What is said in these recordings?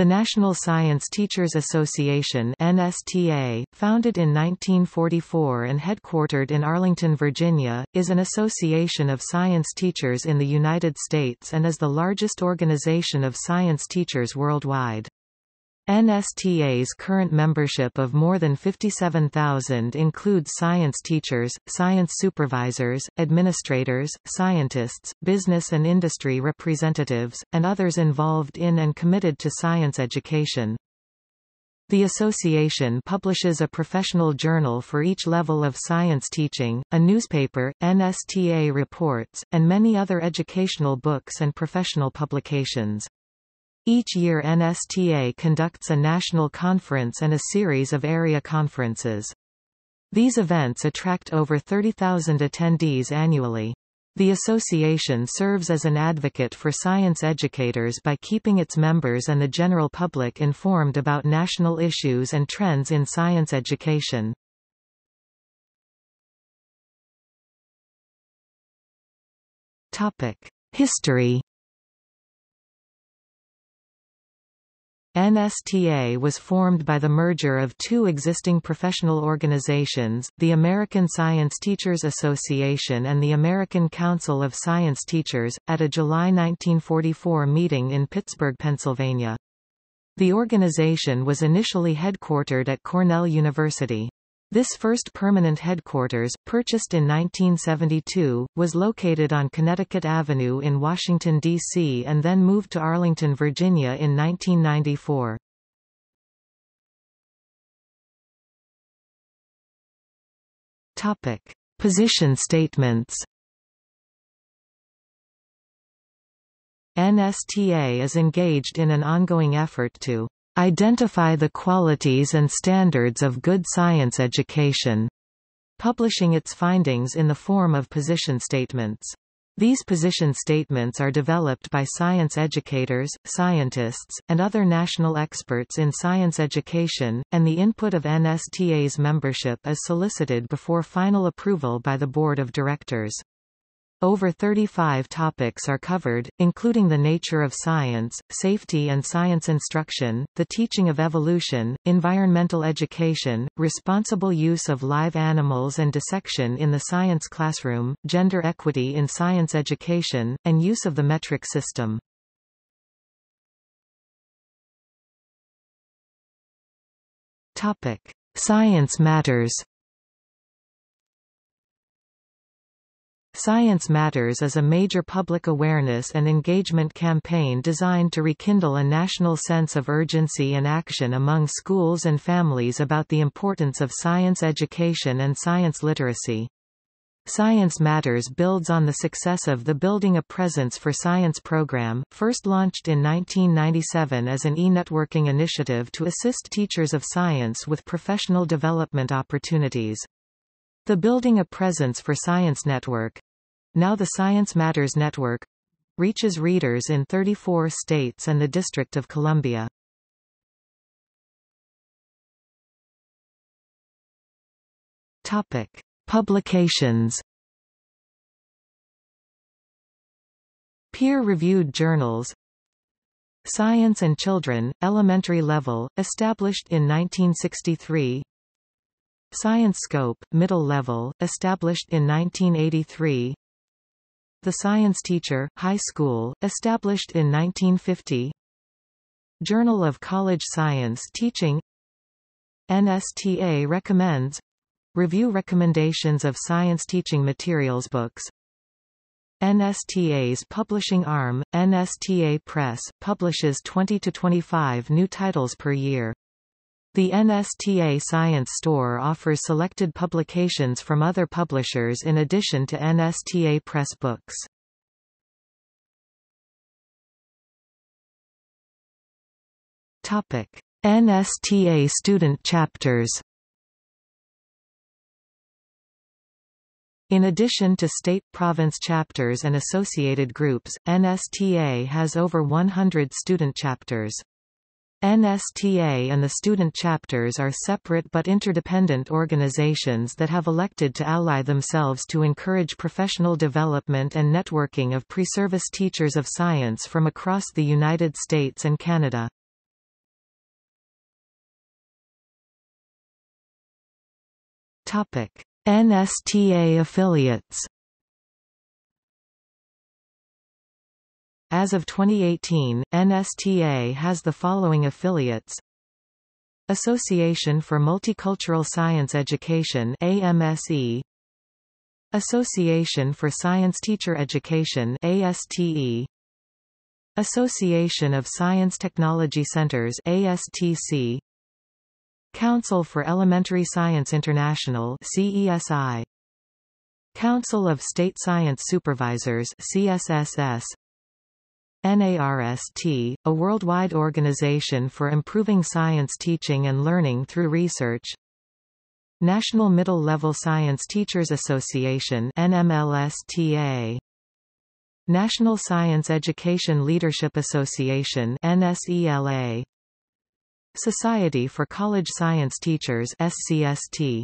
The National Science Teachers Association NSTA, founded in 1944 and headquartered in Arlington, Virginia, is an association of science teachers in the United States and is the largest organization of science teachers worldwide. NSTA's current membership of more than 57,000 includes science teachers, science supervisors, administrators, scientists, business and industry representatives, and others involved in and committed to science education. The association publishes a professional journal for each level of science teaching, a newspaper, NSTA reports, and many other educational books and professional publications. Each year NSTA conducts a national conference and a series of area conferences. These events attract over 30,000 attendees annually. The association serves as an advocate for science educators by keeping its members and the general public informed about national issues and trends in science education. History NSTA was formed by the merger of two existing professional organizations, the American Science Teachers Association and the American Council of Science Teachers, at a July 1944 meeting in Pittsburgh, Pennsylvania. The organization was initially headquartered at Cornell University. This first permanent headquarters, purchased in 1972, was located on Connecticut Avenue in Washington, D.C. and then moved to Arlington, Virginia in 1994. Topic. Position statements NSTA is engaged in an ongoing effort to identify the qualities and standards of good science education, publishing its findings in the form of position statements. These position statements are developed by science educators, scientists, and other national experts in science education, and the input of NSTA's membership is solicited before final approval by the Board of Directors. Over 35 topics are covered, including the nature of science, safety and science instruction, the teaching of evolution, environmental education, responsible use of live animals and dissection in the science classroom, gender equity in science education, and use of the metric system. Topic: Science matters. Science Matters is a major public awareness and engagement campaign designed to rekindle a national sense of urgency and action among schools and families about the importance of science education and science literacy. Science Matters builds on the success of the Building a Presence for Science program, first launched in 1997 as an e-networking initiative to assist teachers of science with professional development opportunities. The Building a Presence for Science Network, now the Science Matters Network reaches readers in 34 states and the District of Columbia. Topic: Publications. Peer-reviewed journals. Science and Children, elementary level, established in 1963. Science Scope, middle level, established in 1983. The Science Teacher, High School, established in 1950 Journal of College Science Teaching. NSTA recommends. Review recommendations of science teaching materials books. NSTA's publishing arm, NSTA Press, publishes 20 to 25 new titles per year. The NSTA Science Store offers selected publications from other publishers in addition to NSTA Press books. Topic: NSTA student chapters. In addition to state province chapters and associated groups, NSTA has over 100 student chapters. NSTA and the student chapters are separate but interdependent organizations that have elected to ally themselves to encourage professional development and networking of pre-service teachers of science from across the United States and Canada. NSTA affiliates As of 2018, NSTA has the following affiliates. Association for Multicultural Science Education AMSE Association for Science Teacher Education ASTE Association of Science Technology Centers ASTC Council for Elementary Science International CESI Council of State Science Supervisors CSSS NARST, a worldwide organization for improving science teaching and learning through research. National Middle Level Science Teachers Association NMLSTA National Science Education Leadership Association NSELA Society for College Science Teachers SCST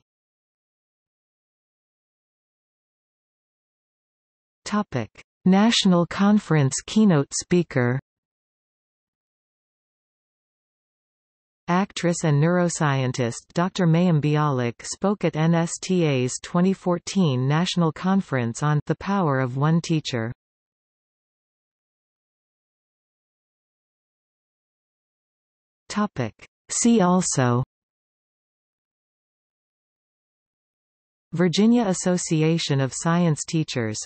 Topic National Conference keynote speaker Actress and neuroscientist Dr. Mayim Bialik spoke at NSTA's 2014 National Conference on The Power of One Teacher. Topic. See also Virginia Association of Science Teachers